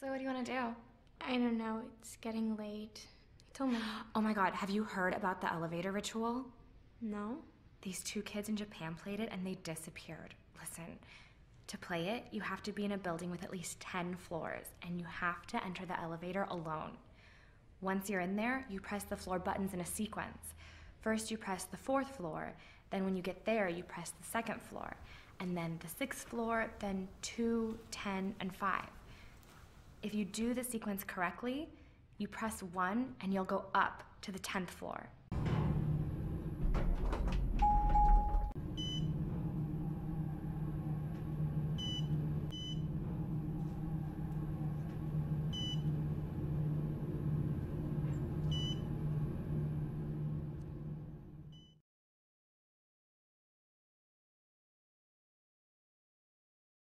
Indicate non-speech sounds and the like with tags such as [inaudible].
So what do you want to do? I don't know. It's getting late. Till now. [gasps] Oh my god, have you heard about the elevator ritual? No? These two kids in Japan played it and they disappeared. Listen, to play it, you have to be in a building with at least 10 floors and you have to enter the elevator alone. Once you're in there, you press the floor buttons in a sequence. First, you press the fourth floor, then, when you get there, you press the second floor, and then the sixth floor, then two, ten, and five. If you do the sequence correctly, you press one and you'll go up to the 10th floor.